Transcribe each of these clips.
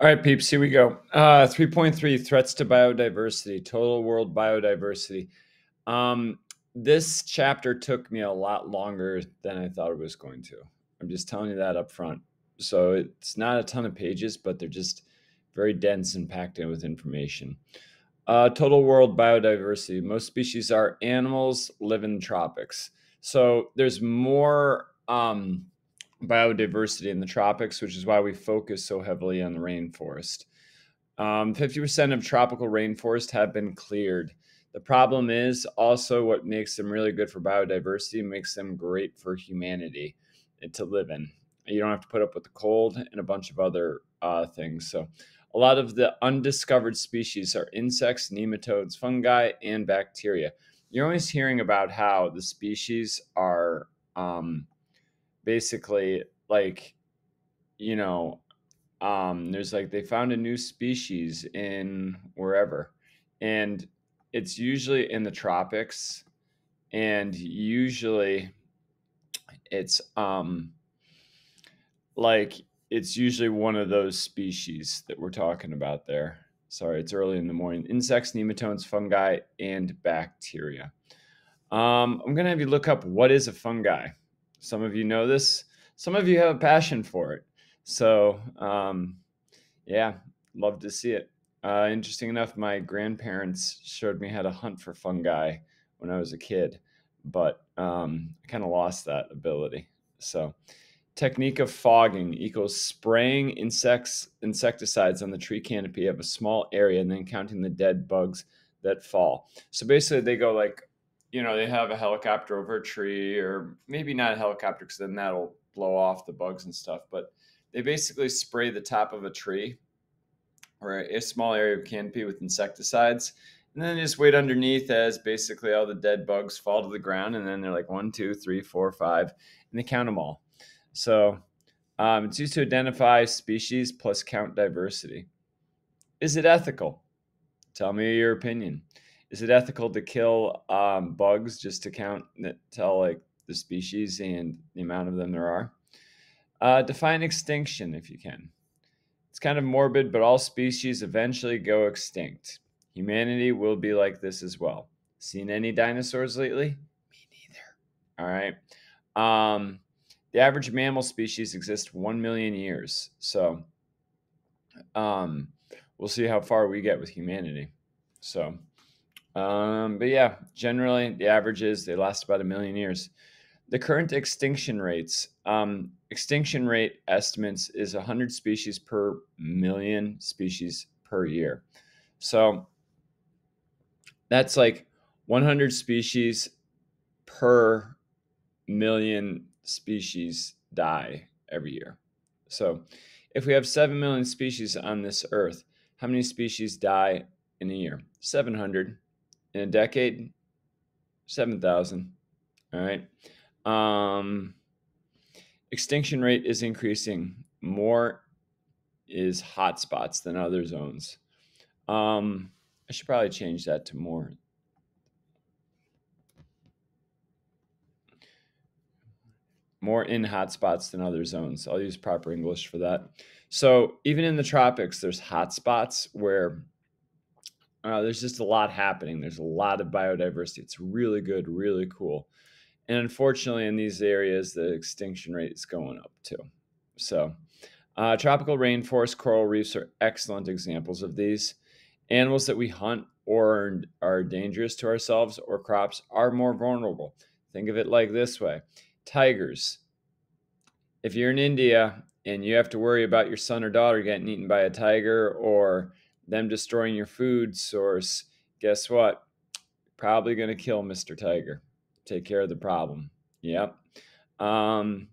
All right, peeps, here we go. Uh, 3.3 threats to biodiversity, total world biodiversity. Um, this chapter took me a lot longer than I thought it was going to. I'm just telling you that up front. So it's not a ton of pages, but they're just very dense and packed in with information. Uh, total world biodiversity. Most species are animals, live in tropics. So there's more um, biodiversity in the tropics, which is why we focus so heavily on the rainforest. Um, 50% of tropical rainforest have been cleared. The problem is also what makes them really good for biodiversity makes them great for humanity to live in. You don't have to put up with the cold and a bunch of other uh, things. So, a lot of the undiscovered species are insects, nematodes, fungi, and bacteria. You're always hearing about how the species are um, basically like, you know, um, there's like they found a new species in wherever, and it's usually in the tropics, and usually it's um like it's usually one of those species that we're talking about there. Sorry, it's early in the morning. Insects, nematodes, fungi, and bacteria. Um, I'm gonna have you look up what is a fungi. Some of you know this. Some of you have a passion for it. So, um, yeah, love to see it. Uh, interesting enough, my grandparents showed me how to hunt for fungi when I was a kid, but um, I kind of lost that ability. So, technique of fogging equals spraying insects insecticides on the tree canopy of a small area and then counting the dead bugs that fall. So basically, they go like you know, they have a helicopter over a tree, or maybe not a helicopter because then that'll blow off the bugs and stuff. But they basically spray the top of a tree or a small area of canopy with insecticides. And then just wait underneath as basically all the dead bugs fall to the ground. And then they're like one, two, three, four, five, and they count them all. So um, it's used to identify species plus count diversity. Is it ethical? Tell me your opinion is it ethical to kill um, bugs just to count tell like the species and the amount of them there are? Uh, define extinction if you can. It's kind of morbid but all species eventually go extinct. Humanity will be like this as well. Seen any dinosaurs lately? Me neither. All right. Um, the average mammal species exists 1 million years so um, we'll see how far we get with humanity. So um, but yeah, generally the average is they last about a million years. The current extinction rates, um, extinction rate estimates is 100 species per million species per year. So that's like 100 species per million species die every year. So if we have 7 million species on this earth, how many species die in a year? 700 in a decade, 7,000. All right. Um, extinction rate is increasing. More is hotspots than other zones. Um, I should probably change that to more. More in hotspots than other zones. I'll use proper English for that. So even in the tropics, there's hotspots where uh, there's just a lot happening. There's a lot of biodiversity. It's really good, really cool. And unfortunately, in these areas, the extinction rate is going up too. So, uh, tropical rainforest coral reefs are excellent examples of these. Animals that we hunt or are dangerous to ourselves or crops are more vulnerable. Think of it like this way tigers. If you're in India and you have to worry about your son or daughter getting eaten by a tiger or them destroying your food source, guess what? Probably going to kill Mr. Tiger. Take care of the problem. Yep. Um,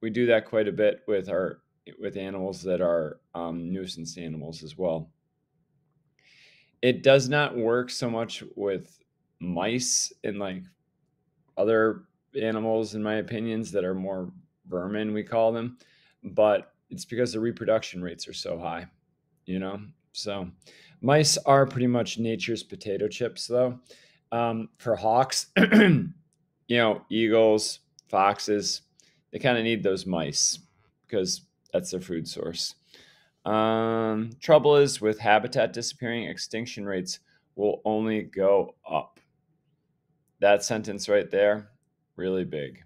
we do that quite a bit with our with animals that are um, nuisance animals as well. It does not work so much with mice and like other animals, in my opinions, that are more vermin, we call them, but it's because the reproduction rates are so high. You know, so mice are pretty much nature's potato chips, though. Um, for hawks, you know, eagles, foxes, they kind of need those mice because that's their food source. Um, trouble is with habitat disappearing, extinction rates will only go up. That sentence right there, really big.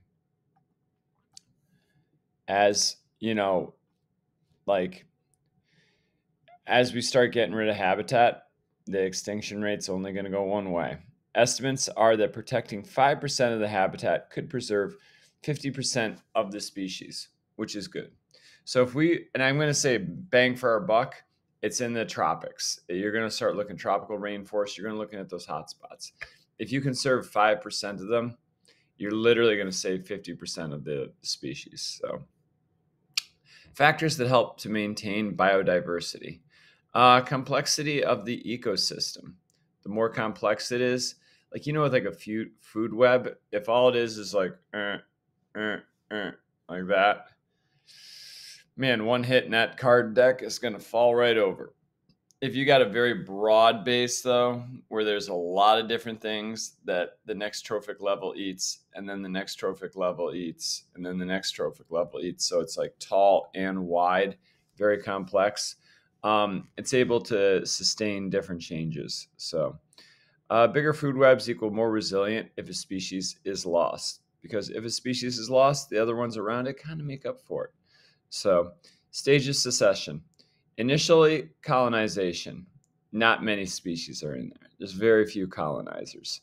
As you know, like as we start getting rid of habitat, the extinction rate's only going to go one way. Estimates are that protecting 5% of the habitat could preserve 50% of the species, which is good. So if we, and I'm going to say bang for our buck, it's in the tropics. You're going to start looking tropical rainforest. You're going to looking at those hot spots. If you conserve 5% of them, you're literally going to save 50% of the species. So factors that help to maintain biodiversity. Uh, complexity of the ecosystem. The more complex it is, like you know, with like a food food web, if all it is is like uh, uh, uh, like that, man, one hit in that card deck is gonna fall right over. If you got a very broad base though, where there's a lot of different things that the next trophic level eats, and then the next trophic level eats, and then the next trophic level eats, so it's like tall and wide, very complex um, it's able to sustain different changes. So, uh, bigger food webs equal more resilient if a species is lost. Because if a species is lost, the other ones around it kind of make up for it. So, stages succession. Initially, colonization. Not many species are in there. There's very few colonizers.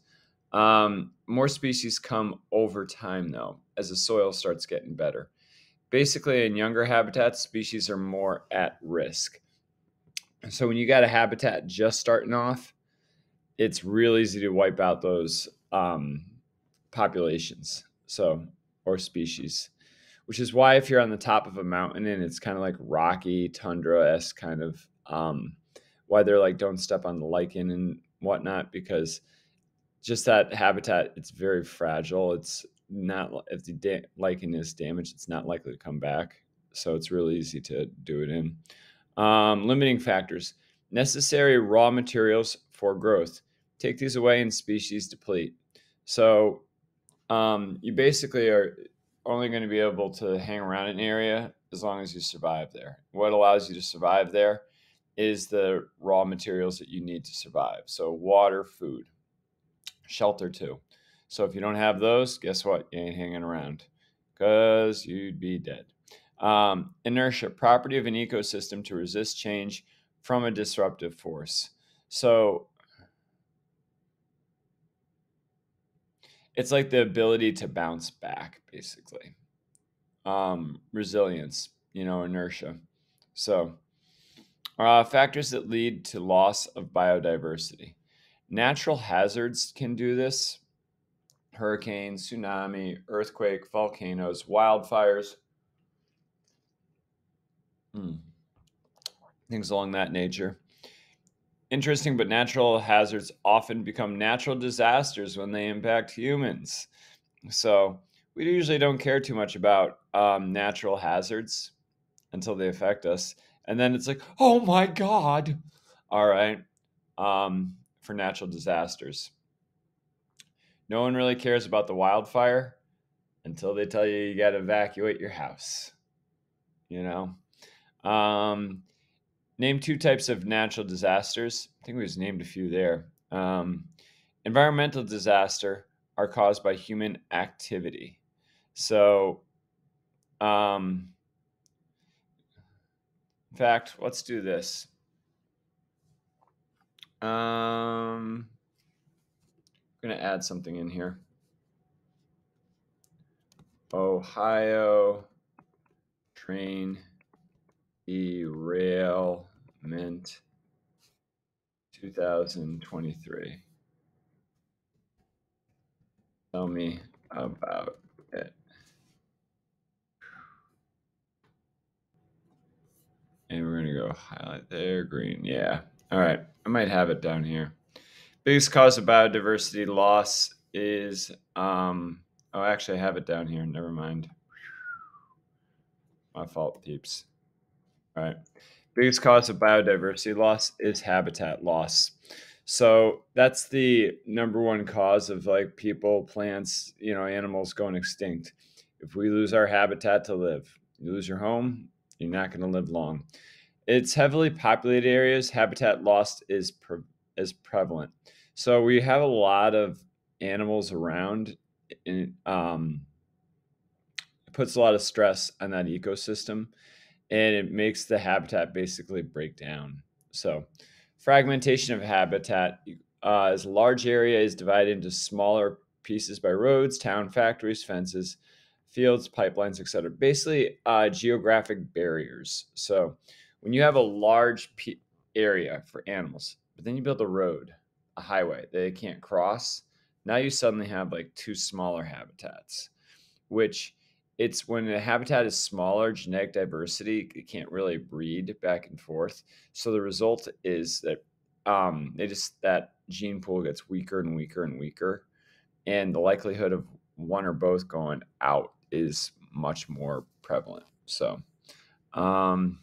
Um, more species come over time, though, as the soil starts getting better. Basically, in younger habitats, species are more at risk. So when you got a habitat just starting off, it's real easy to wipe out those um, populations. So or species, which is why if you're on the top of a mountain and it's kind of like rocky tundra s kind of um, why they're like don't step on the lichen and whatnot because just that habitat it's very fragile. It's not if the da- lichen is damaged, it's not likely to come back. So it's really easy to do it in. Um, limiting factors necessary raw materials for growth. Take these away and species deplete. So um, you basically are only going to be able to hang around an area as long as you survive there. What allows you to survive there is the raw materials that you need to survive. So water, food, shelter too. So if you don't have those, guess what? You ain't hanging around because you'd be dead. Um, inertia, property of an ecosystem to resist change from a disruptive force. So it's like the ability to bounce back, basically. Um, resilience, you know, inertia. So, uh, factors that lead to loss of biodiversity. Natural hazards can do this hurricane, tsunami, earthquake, volcanoes, wildfires, Hmm. Things along that nature. Interesting, but natural hazards often become natural disasters when they impact humans. So we usually don't care too much about um, natural hazards until they affect us. And then it's like, oh my God. All right. Um, for natural disasters. No one really cares about the wildfire until they tell you you got to evacuate your house. You know? Um, name two types of natural disasters. I think we just named a few there. Um, environmental disaster are caused by human activity. So, um, in fact, let's do this. Um, I'm going to add something in here. Ohio train derailment 2023. Tell me about it. And we're going to go highlight there, green. Yeah. All right. I might have it down here. Biggest cause of biodiversity loss is, um, oh, actually, I have it down here. Never mind. My fault, peeps. Right. Biggest cause of biodiversity loss is habitat loss. So that's the number one cause of like people, plants, you know, animals going extinct. If we lose our habitat to live, you lose your home, you're not going to live long. It's heavily populated areas. Habitat loss is pre- is prevalent. So we have a lot of animals around, and um, it puts a lot of stress on that ecosystem, and it makes the habitat basically break down. So, fragmentation of habitat uh, as large area is divided into smaller pieces by roads, town factories, fences, fields, pipelines, etc. Basically, uh, geographic barriers. So, when you have a large area for animals, but then you build a road, a highway that they can't cross, now you suddenly have like two smaller habitats, which it's when the habitat is smaller, genetic diversity, it can't really breed back and forth. So the result is that um, it just that gene pool gets weaker and weaker and weaker, and the likelihood of one or both going out is much more prevalent. So, um,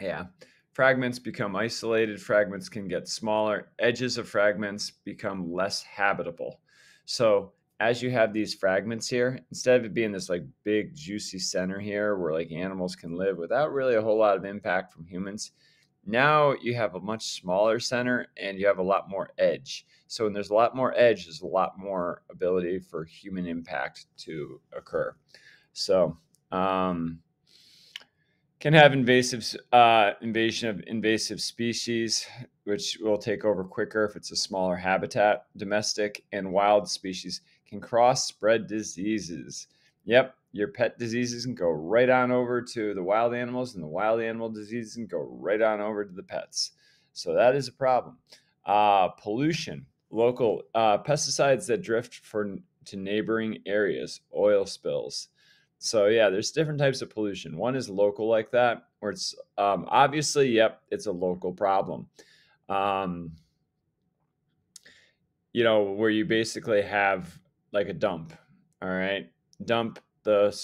yeah, fragments become isolated. Fragments can get smaller. Edges of fragments become less habitable. So as you have these fragments here, instead of it being this like big juicy center here where like animals can live without really a whole lot of impact from humans, now you have a much smaller center and you have a lot more edge. So when there's a lot more edge, there's a lot more ability for human impact to occur. So um, can have invasive uh, invasion of invasive species, which will take over quicker if it's a smaller habitat. Domestic and wild species can cross spread diseases. Yep, your pet diseases can go right on over to the wild animals, and the wild animal diseases can go right on over to the pets. So that is a problem. Uh, pollution, local uh, pesticides that drift for to neighboring areas, oil spills. So yeah, there's different types of pollution. One is local like that, where it's um, obviously, yep, it's a local problem. Um, you know, where you basically have like a dump. All right, dump the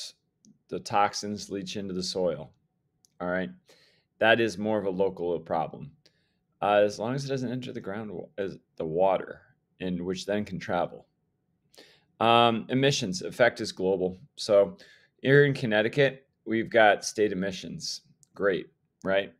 the toxins leach into the soil. All right, that is more of a local problem. Uh, as long as it doesn't enter the ground as the water, in which then can travel. Um, emissions effect is global. So here in Connecticut, we've got state emissions. Great, right?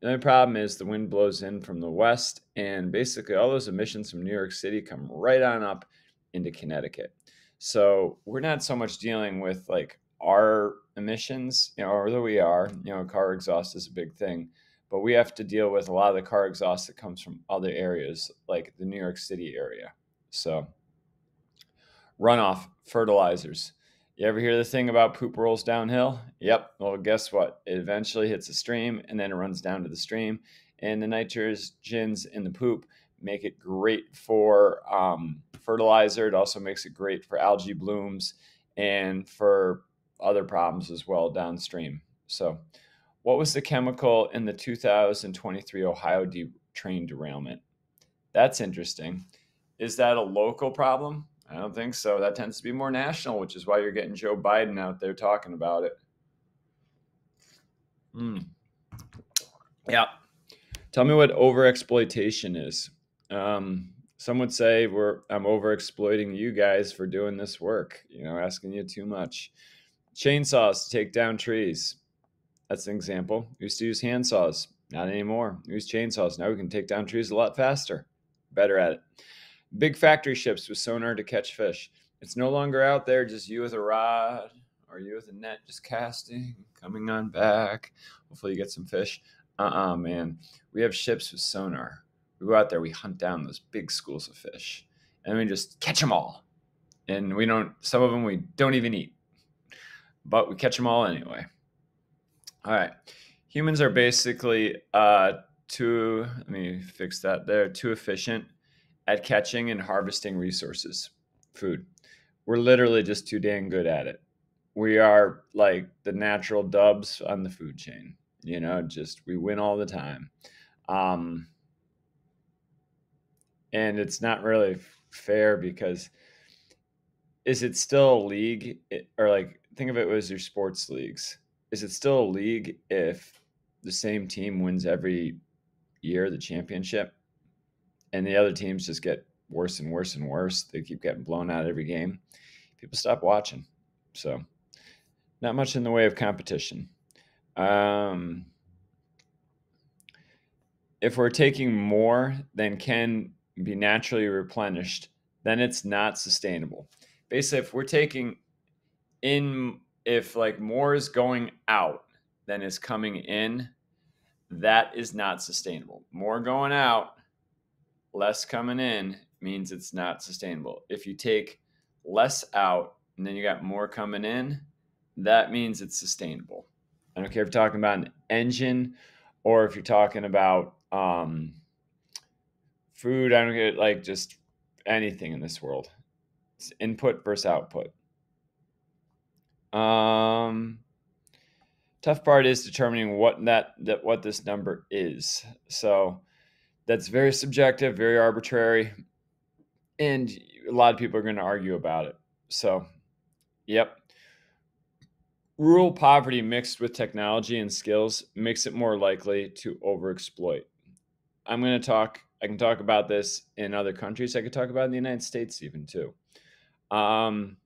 The only problem is the wind blows in from the west, and basically all those emissions from New York City come right on up into Connecticut. So we're not so much dealing with like our emissions, you know, although we are, you know, car exhaust is a big thing, but we have to deal with a lot of the car exhaust that comes from other areas, like the New York City area. So runoff, fertilizers. You ever hear the thing about poop rolls downhill? Yep. Well, guess what? It eventually hits a stream and then it runs down to the stream. And the nitrogens in the poop make it great for um, fertilizer. It also makes it great for algae blooms and for other problems as well downstream. So, what was the chemical in the 2023 Ohio de- train derailment? That's interesting. Is that a local problem? I don't think so. That tends to be more national, which is why you're getting Joe Biden out there talking about it. Mm. Yeah. Tell me what overexploitation is. Um, some would say we're I'm overexploiting you guys for doing this work. You know, asking you too much. Chainsaws to take down trees. That's an example. We used to use hand saws. Not anymore. We use chainsaws. Now we can take down trees a lot faster. Better at it. Big factory ships with sonar to catch fish. It's no longer out there just you with a rod or you with a net just casting, coming on back. Hopefully you get some fish. Uh-uh, man. We have ships with sonar. We go out there, we hunt down those big schools of fish, and we just catch them all. And we don't, some of them we don't even eat, but we catch them all anyway. All right. Humans are basically uh, too, let me fix that there, too efficient at catching and harvesting resources, food. We're literally just too dang good at it. We are like the natural dubs on the food chain. You know, just we win all the time. Um, and it's not really fair because is it still a league or like think of it as your sports leagues is it still a league if the same team wins every year the championship and the other teams just get worse and worse and worse. They keep getting blown out every game. People stop watching. So, not much in the way of competition. Um, if we're taking more than can be naturally replenished, then it's not sustainable. Basically, if we're taking in, if like more is going out than is coming in, that is not sustainable. More going out, less coming in means it's not sustainable. If you take less out and then you got more coming in, that means it's sustainable. I don't care if you're talking about an engine or if you're talking about um, food. I don't get like just anything in this world. It's input versus output. Um, tough part is determining what that that what this number is. So that's very subjective, very arbitrary, and a lot of people are going to argue about it. So, yep. Rural poverty mixed with technology and skills makes it more likely to overexploit. I'm going to talk, I can talk about this in other countries. I could talk about in the United States, even too. Um,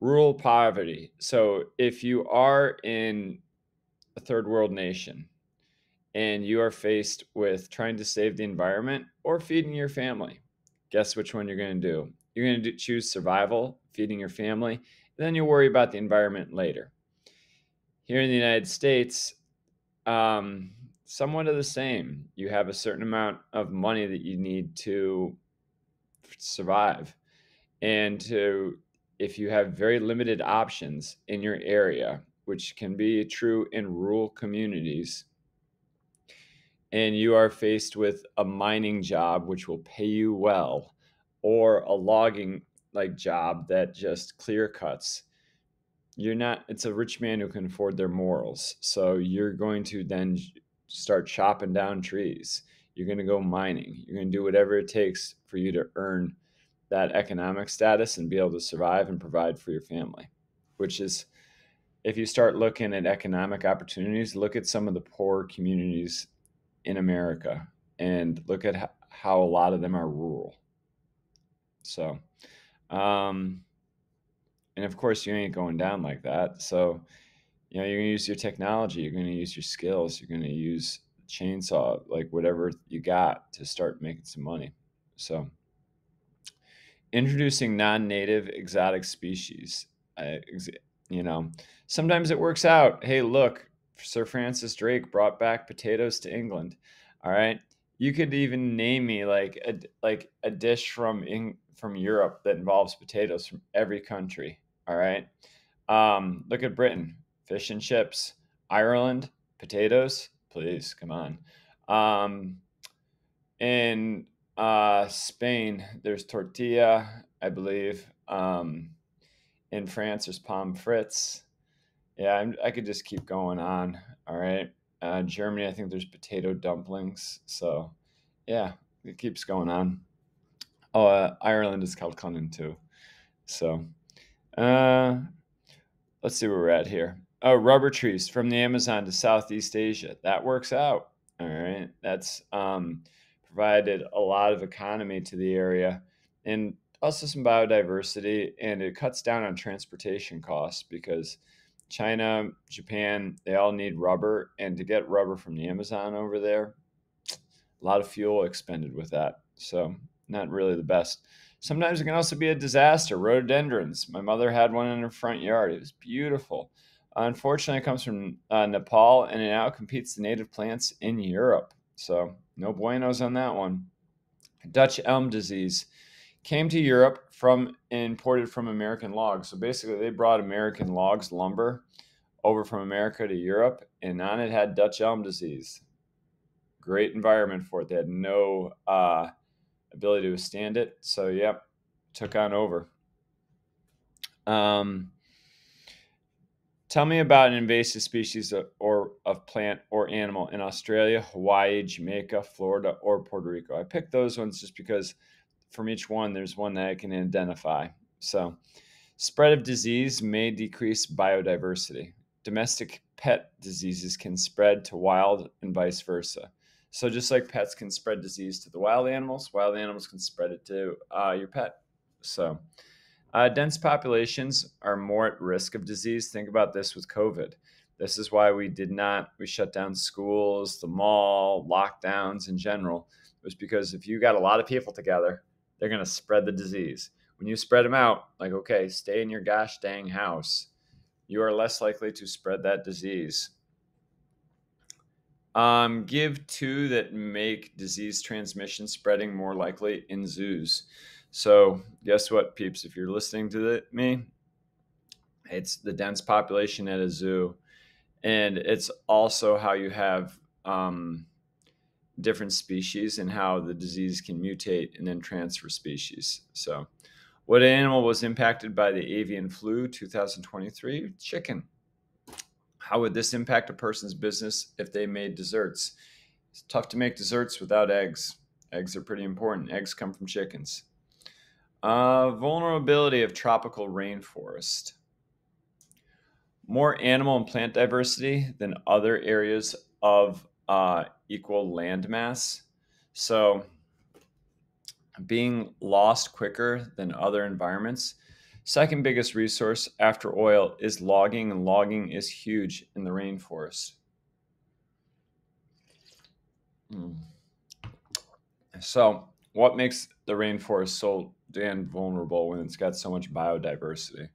rural poverty. So if you are in a third world nation and you are faced with trying to save the environment or feeding your family, guess which one you're going to do? You're going to choose survival, feeding your family, then you'll worry about the environment later. Here in the United States, um, somewhat of the same. You have a certain amount of money that you need to survive. And to if you have very limited options in your area, which can be true in rural communities, and you are faced with a mining job which will pay you well, or a logging like job that just clear cuts, you're not it's a rich man who can afford their morals. So you're going to then start chopping down trees. You're going to go mining. You're going to do whatever it takes for you to earn that economic status and be able to survive and provide for your family, which is if you start looking at economic opportunities, look at some of the poor communities in America and look at how a lot of them are rural. So, um, and of course, you ain't going down like that. So, you know, you're going to use your technology, you're going to use your skills, you're going to use chainsaw, like whatever you got to start making some money. So, introducing non-native exotic species you know sometimes it works out. Hey look sir francis drake brought back potatoes to england. All right? You could even name me like a like a dish from in, from europe that involves potatoes from every country. All right? Um, look at britain fish and chips ireland potatoes please come on um, in uh, Spain, there's tortilla, I believe. Um, in France, there's pommes frites. Yeah, I'm, i could just keep going on. All right. Uh, Germany, I think there's potato dumplings. So, yeah, it keeps going on. Oh, uh, Ireland is colcannon too. So, uh, let's see where we're at here. Oh, rubber trees from the Amazon to Southeast Asia. That works out. All right. That's um, provided a lot of economy to the area and also some biodiversity and it cuts down on transportation costs because China, Japan, they all need rubber and to get rubber from the Amazon over there, a lot of fuel expended with that. So, not really the best. Sometimes it can also be a disaster. Rhododendrons. My mother had one in her front yard. It was beautiful. Unfortunately, it comes from uh, Nepal and it now competes the native plants in Europe. So no buenos on that one. Dutch elm disease came to Europe from imported from American logs. So basically, they brought American logs, lumber, over from America to Europe, and on it had Dutch elm disease. Great environment for it. They had no uh, ability to withstand it. So, yep, took on over. Um, Tell me about an invasive species of, or of plant or animal in Australia, Hawaii, Jamaica, Florida, or Puerto Rico. I picked those ones just because from each one there's one that I can identify. So, spread of disease may decrease biodiversity. Domestic pet diseases can spread to wild and vice versa. So, just like pets can spread disease to the wild animals, wild animals can spread it to uh, your pet. So, uh, dense populations are more at risk of disease. Think about this with COVID. This is why we did not, we shut down schools, the mall, lockdowns in general. It was because if you got a lot of people together, they're going to spread the disease. When you spread them out, like, okay, stay in your gosh dang house, you are less likely to spread that disease. Um, give two that make disease transmission spreading more likely in zoos. So, guess what, peeps? If you're listening to the, me, it's the dense population at a zoo, and it's also how you have um, different species and how the disease can mutate and then transfer species. So, what animal was impacted by the avian flu 2023? Chicken. How would this impact a person's business if they made desserts? It's tough to make desserts without eggs. Eggs are pretty important. Eggs come from chickens. Uh, vulnerability of tropical rainforest. More animal and plant diversity than other areas of uh, equal landmass. So, being lost quicker than other environments. Second biggest resource after oil is logging, and logging is huge in the rainforest. Mm. So, what makes the rainforest so damn vulnerable when it's got so much biodiversity?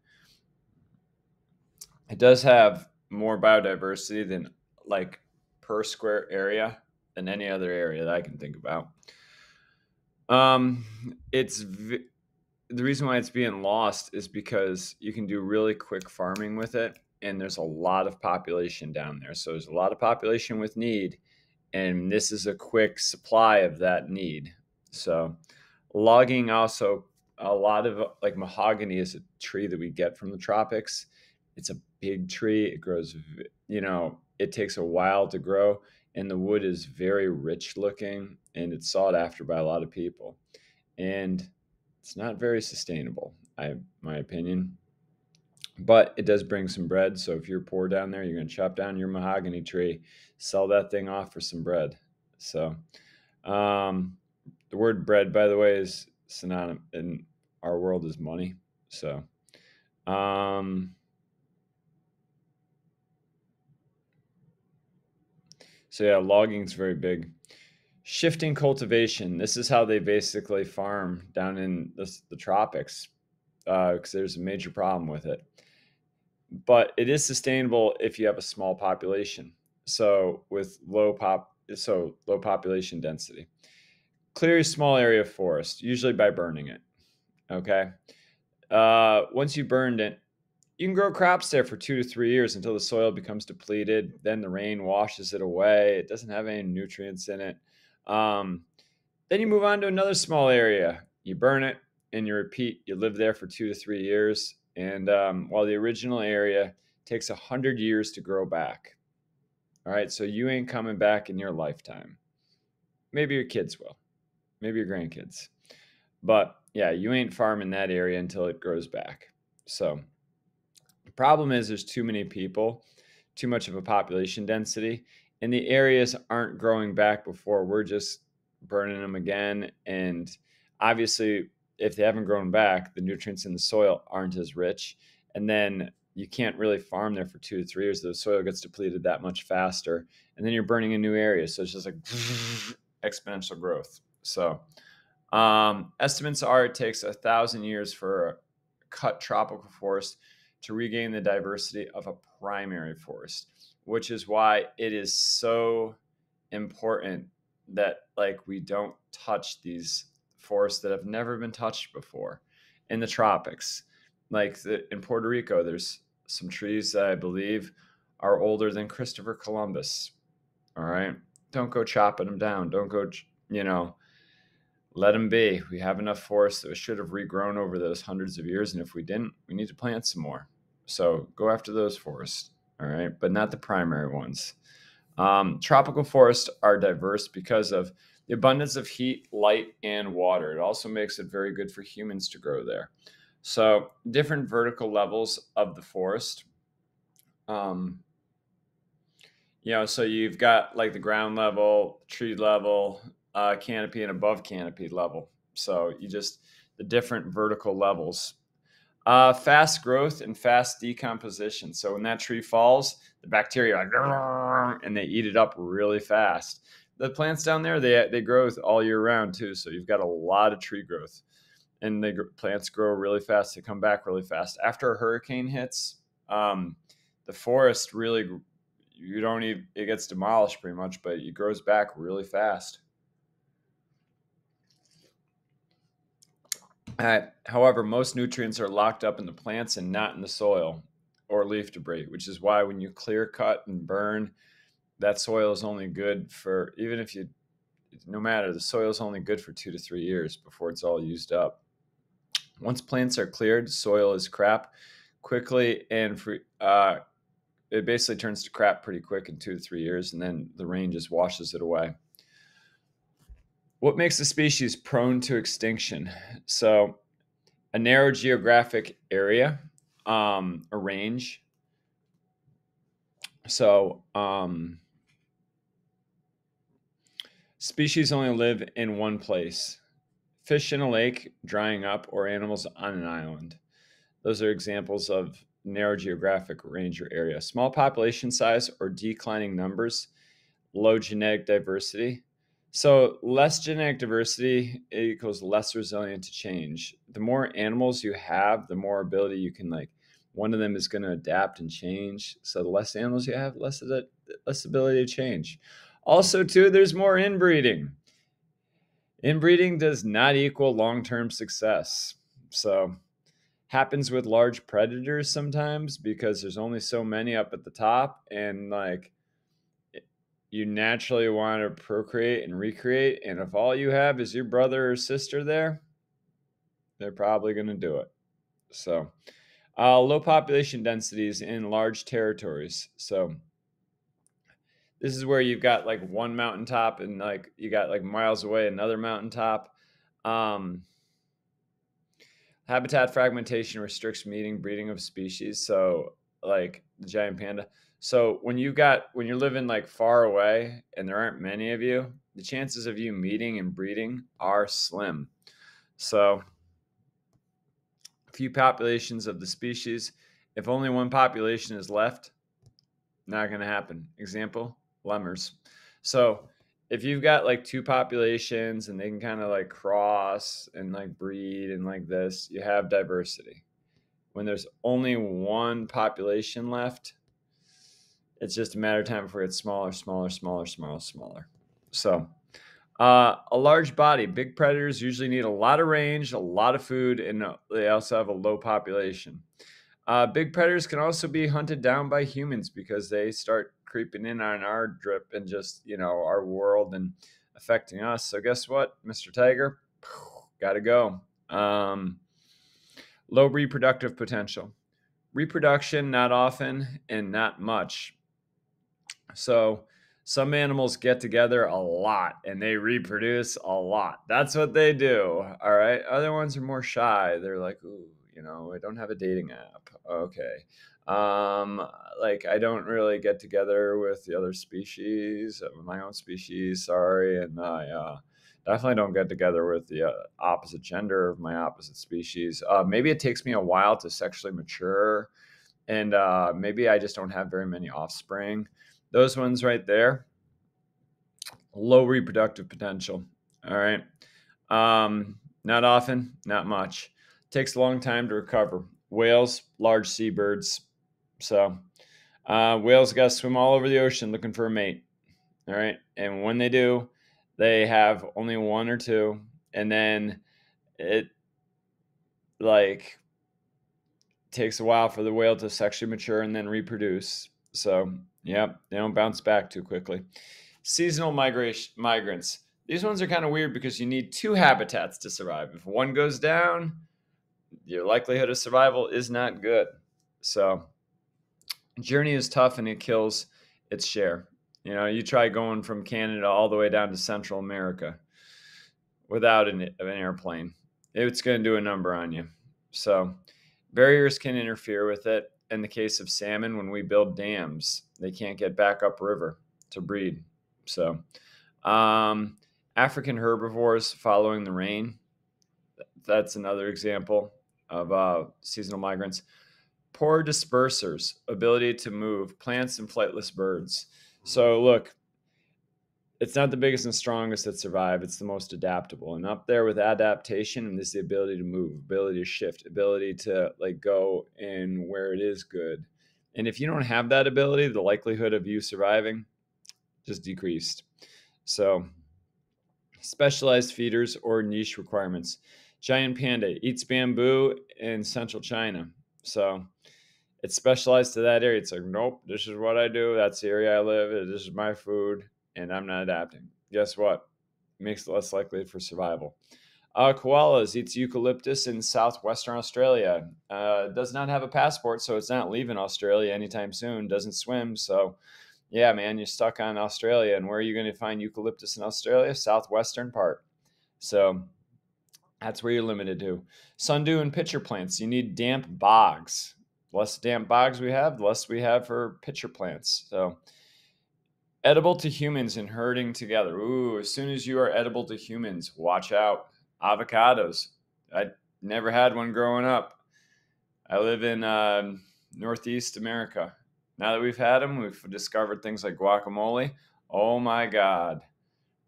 It does have more biodiversity than like per square area than any other area that I can think about. Um, it's v- the reason why it's being lost is because you can do really quick farming with it, and there's a lot of population down there. So there's a lot of population with need, and this is a quick supply of that need. So logging also a lot of like mahogany is a tree that we get from the tropics. It's a big tree. It grows, you know, it takes a while to grow and the wood is very rich looking and it's sought after by a lot of people and it's not very sustainable i my opinion but it does bring some bread so if you're poor down there you're to chop down your mahogany tree sell that thing off for some bread so um, the word bread by the way is synonymous in our world is money so um, So yeah, logging is very big. Shifting cultivation. This is how they basically farm down in the, the tropics because uh, there's a major problem with it. But it is sustainable if you have a small population. So with low pop, so low population density. Clear a small area of forest, usually by burning it. Okay. Uh, once you burned it, you can grow crops there for two to three years until the soil becomes depleted. Then the rain washes it away. It doesn't have any nutrients in it. Um, then you move on to another small area. You burn it and you repeat. You live there for two to three years. And um, while the original area takes a hundred years to grow back. All right, so you ain't coming back in your lifetime. Maybe your kids will, maybe your grandkids. But yeah, you ain't farming that area until it grows back. So the Problem is there's too many people, too much of a population density, and the areas aren't growing back before we're just burning them again. And obviously, if they haven't grown back, the nutrients in the soil aren't as rich. And then you can't really farm there for two to three years. The soil gets depleted that much faster. And then you're burning a new area. So it's just like exponential growth. So um, estimates are it takes a thousand years for a cut tropical forest to regain the diversity of a primary forest, which is why it is so important that like we don't touch these forests that have never been touched before in the tropics. Like the, in Puerto Rico, there's some trees that I believe are older than Christopher Columbus. All right. Don't go chopping them down. Don't go, you know, let them be. We have enough forests that should have regrown over those hundreds of years. And if we didn't, we need to plant some more. So go after those forests. All right. But not the primary ones. Um, tropical forests are diverse because of the abundance of heat, light, and water. It also makes it very good for humans to grow there. So, different vertical levels of the forest. Um, you know, so you've got like the ground level, tree level, uh, canopy and above canopy level. So you just the different vertical levels. Uh, fast growth and fast decomposition. So when that tree falls, the bacteria like and they eat it up really fast. The plants down there they they grow all year round too, so you've got a lot of tree growth, and the plants grow really fast. They come back really fast after a hurricane hits. Um, the forest really you don't even it gets demolished pretty much, but it grows back really fast. Uh, however, most nutrients are locked up in the plants and not in the soil or leaf debris, which is why when you clear cut and burn, that soil is only good for, even if you, no matter, the soil is only good for two to three years before it's all used up. Once plants are cleared, soil is crap quickly and uh, it basically turns to crap pretty quick in two to three years, and then the rain just washes it away. What makes a species prone to extinction? So, a narrow geographic area, um, a range. So, um, species only live in one place fish in a lake drying up, or animals on an island. Those are examples of narrow geographic range or area. Small population size or declining numbers, low genetic diversity. So less genetic diversity equals less resilient to change. The more animals you have, the more ability you can like. One of them is going to adapt and change. So the less animals you have, less of the less ability to change. Also, too, there's more inbreeding. Inbreeding does not equal long-term success. So happens with large predators sometimes because there's only so many up at the top and like you naturally want to procreate and recreate. And if all you have is your brother or sister there, they're probably going to do it. So, uh, low population densities in large territories. So, this is where you've got like one mountaintop and like you got like miles away another mountaintop. Um, habitat fragmentation restricts meeting breeding of species. So, like the giant panda, so when you've got when you're living like far away and there aren't many of you, the chances of you meeting and breeding are slim. So a few populations of the species. If only one population is left, not going to happen. Example, lemurs. So if you've got like two populations and they can kind of like cross and like breed and like this, you have diversity. When there's only one population left, it's just a matter of time before it's smaller, smaller, smaller, smaller, smaller. So, uh, a large body. Big predators usually need a lot of range, a lot of food, and uh, they also have a low population. Uh, big predators can also be hunted down by humans because they start creeping in on our drip and just, you know, our world and affecting us. So, guess what, Mr. Tiger? Gotta go. Um, low reproductive potential. Reproduction, not often and not much. So some animals get together a lot and they reproduce a lot. That's what they do. All right. Other ones are more shy. They're like, ooh, you know, I don't have a dating app. Okay. Um, like I don't really get together with the other species, my own species. Sorry, and I uh, definitely don't get together with the uh, opposite gender of my opposite species. Uh, maybe it takes me a while to sexually mature, and uh, maybe I just don't have very many offspring. Those ones right there, low reproductive potential. All right. Um, not often, not much. Takes a long time to recover. Whales, large seabirds. So, uh, whales got to swim all over the ocean looking for a mate. All right. And when they do, they have only one or two. And then it like takes a while for the whale to sexually mature and then reproduce. So Yep, they don't bounce back too quickly. Seasonal migration migrants. These ones are kind of weird because you need two habitats to survive. If one goes down, your likelihood of survival is not good. So, journey is tough and it kills its share. You know, you try going from Canada all the way down to Central America without an, an airplane, it's going to do a number on you. So, barriers can interfere with it in the case of salmon, when we build dams, they can't get back upriver to breed. So, um, African herbivores following the rain, that's another example. of uh, seasonal migrants. Poor dispersers, ability to move, plants and flightless birds. So look, it's not the biggest and strongest that survive. It's the most adaptable. And up there with adaptation and is the ability to move, ability to shift, ability to like go in where it is good. And if you don't have that ability, the likelihood of you surviving just decreased. So specialized feeders or niche requirements. Giant panda eats bamboo in central China. So it's specialized to that area. It's like, nope, this is what I do. That's the area I live. This is my food and I'm not adapting. Guess what? makes it less likely for survival. Uh, koalas eats eucalyptus in southwestern Australia. Uh, does not have a passport, so it's not leaving Australia anytime soon. Doesn't swim, so yeah, man, you're stuck on Australia. And where are you going to find eucalyptus in Australia? Southwestern part. So that's where you're limited to. Sundew and pitcher plants. You need damp bogs. Less damp bogs we have, the less we have for pitcher plants. So Edible to humans and herding together. Ooh, as soon as you are edible to humans, watch out. Avocados. I never had one growing up. I live in uh, Northeast America. Now that we've had them, we've discovered things like guacamole. Oh my God.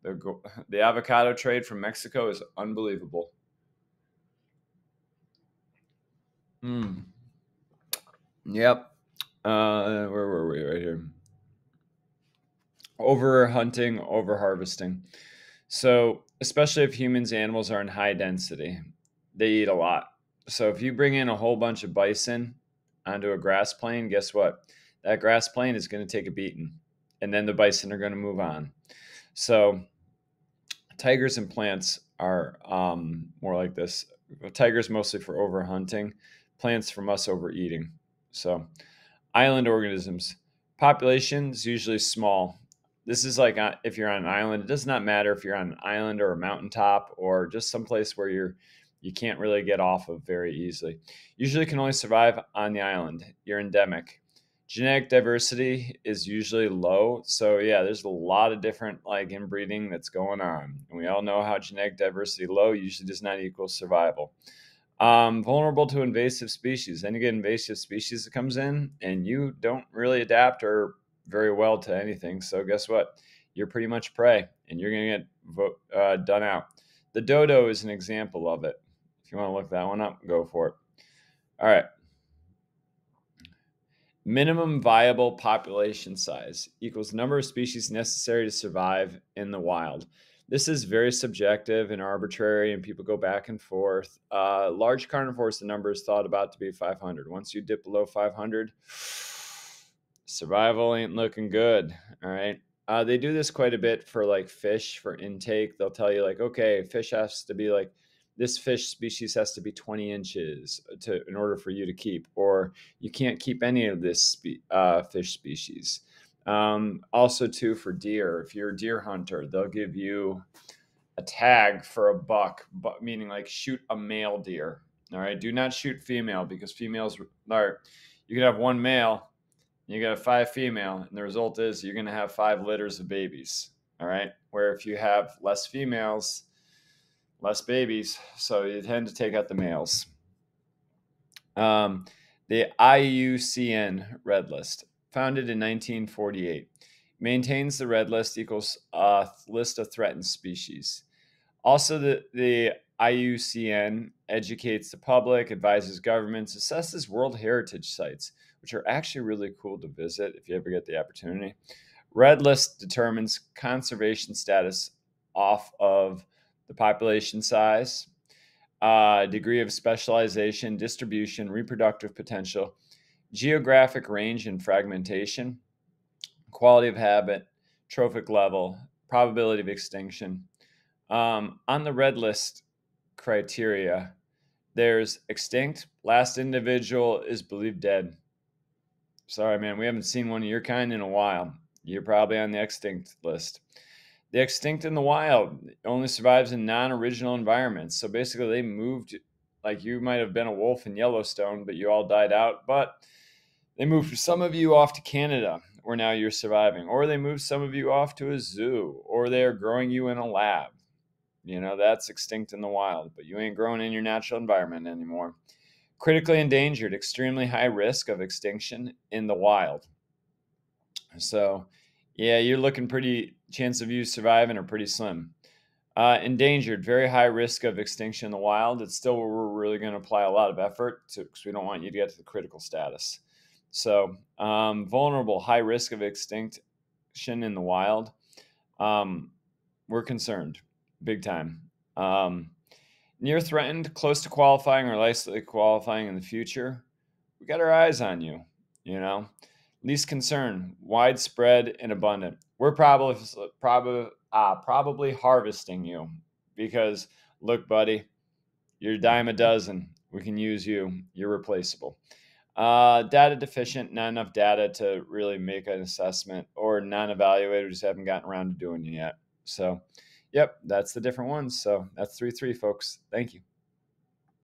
The, the avocado trade from Mexico is unbelievable. Hmm. Yep. Uh, where were we? Right here over hunting, over harvesting. So, especially if humans animals are in high density, they eat a lot. So, if you bring in a whole bunch of bison onto a grass plain, guess what? That grass plain is going to take a beating, and then the bison are going to move on. So, tigers and plants are um, more like this. Tigers mostly for over hunting, plants from us overeating. So, island organisms population is usually small this is like uh, if you're on an island it does not matter if you're on an island or a mountaintop or just someplace where you're you can't really get off of very easily. Usually can only survive on the island. You're endemic. Genetic diversity is usually low. So yeah there's a lot of different like inbreeding that's going on. And we all know how genetic diversity low usually does not equal survival. Um, vulnerable to invasive species. Then you get invasive species that comes in and you don't really adapt or very well to anything. So guess what? You're pretty much prey, and you're going to get vote, uh, done out. The dodo is an example of it. If you want to look that one up, go for it. All right. Minimum viable population size equals number of species necessary to survive in the wild. This is very subjective and arbitrary, and people go back and forth. Uh, large carnivores, the number is thought about to be 500. Once you dip below 500, survival ain't looking good. All right. Uh, they do this quite a bit for like fish for intake. They'll tell you like, okay, fish has to be like this fish species has to be 20 inches to in order for you to keep, or you can't keep any of this spe- uh, fish species. Um, also, too, for deer, if you're a deer hunter, they'll give you a tag for a buck, but meaning like shoot a male deer. All right, do not shoot female because females are you can have one male you got a five female, and the result is you're going to have five litters of babies. All right. Where if you have less females, less babies, so you tend to take out the males. Um, the IUCN Red List, founded in 1948, maintains the Red List equals a list of threatened species. Also, the, the IUCN educates the public, advises governments, assesses World Heritage sites, which are actually really cool to visit if you ever get the opportunity. Red List determines conservation status off of the population size, uh, degree of specialization, distribution, reproductive potential, geographic range and fragmentation, quality of habit, trophic level, probability of extinction. Um, on the red list criteria, there's extinct, last individual is believed dead. Sorry, man, we haven't seen one of your kind in a while. You're probably on the extinct list. The extinct in the wild only survives in non original environments. So basically, they moved, like you might have been a wolf in Yellowstone, but you all died out. But they moved some of you off to Canada, where now you're surviving. Or they moved some of you off to a zoo, or they are growing you in a lab. You know, that's extinct in the wild, but you ain't growing in your natural environment anymore. Critically endangered, extremely high risk of extinction in the wild. So, yeah, you're looking pretty, chance of you surviving are pretty slim. Uh, endangered, very high risk of extinction in the wild. It's still where we're really going to apply a lot of effort because we don't want you to get to the critical status. So, um, vulnerable, high risk of extinction in the wild. Um, we're concerned, big time. Um, near threatened, close to qualifying, or likely qualifying in the future. We got our eyes on you. You know, least concern, widespread and abundant. We're probably probably uh, probably harvesting you because look, buddy, you're a dime a dozen. We can use you. You're replaceable. Uh, data deficient, not enough data to really make an assessment, or non-evaluators haven't gotten around to doing it yet. So, yep, that's the different ones. So that's three three, folks. Thank you.